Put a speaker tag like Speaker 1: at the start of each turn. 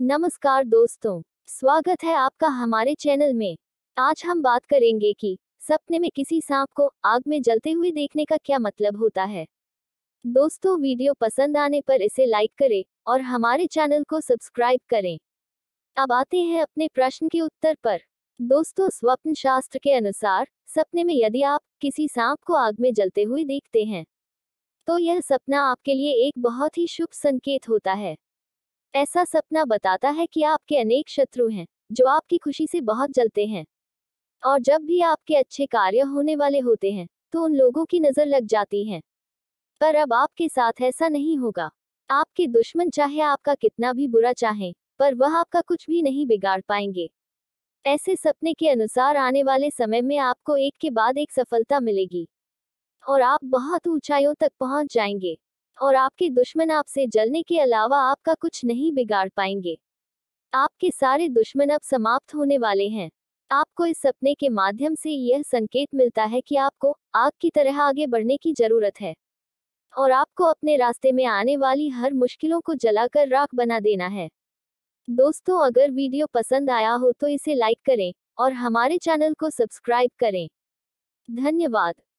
Speaker 1: नमस्कार दोस्तों, स्वागत है आपका हमारे चैनल में। आज हम बात करेंगे कि सपने में किसी सांप को आग में जलते हुए देखने का क्या मतलब होता है। दोस्तों, वीडियो पसंद आने पर इसे लाइक करें और हमारे चैनल को सब्सक्राइब करें। अब आते हैं अपने प्रश्न के उत्तर पर। दोस्तों, स्वप्न शास्त्र के अनुसार, सपने में यदि आप किसी सांप को आग में जलते हुए देखते हैं तो यह सपना आपके लिए एक बहुत ही शुभ संकेत होता है। ऐसा सपना बताता है कि आपके अनेक शत्रु हैं, जो आपकी खुशी से बहुत जलते हैं। और जब भी आपके अच्छे कार्य होने वाले होते हैं तो उन लोगों की नज़र लग जाती है। पर अब आपके साथ ऐसा नहीं होगा। आपके दुश्मन चाहे आपका कितना भी बुरा चाहे, पर वह आपका कुछ भी नहीं बिगाड़ पाएँगे। ऐसे सपने के अनुसार आने वाले समय में आपको एक के बाद एक सफलता मिलेगी। और आप बहुत ऊंचाइयों तक पहुँच जाएँगे। और आपके दुश्मन आपसे जलने के अलावा आपका कुछ नहीं बिगाड़ पाएँगे। आपके सारे दुश्मन अब समाप्त होने वाले हैं। आपको इस सपने के माध्यम से यह संकेत मिलता है कि आपको आग की तरह आगे बढ़ने की ज़रूरत है। और आपको अपने रास्ते में आने वाली हर मुश्किलों को जलाकर राख बना देना है। दोस्तों, अगर वीडियो पसंद आया हो तो इसे लाइक करें और हमारे चैनल को सब्सक्राइब करें। धन्यवाद।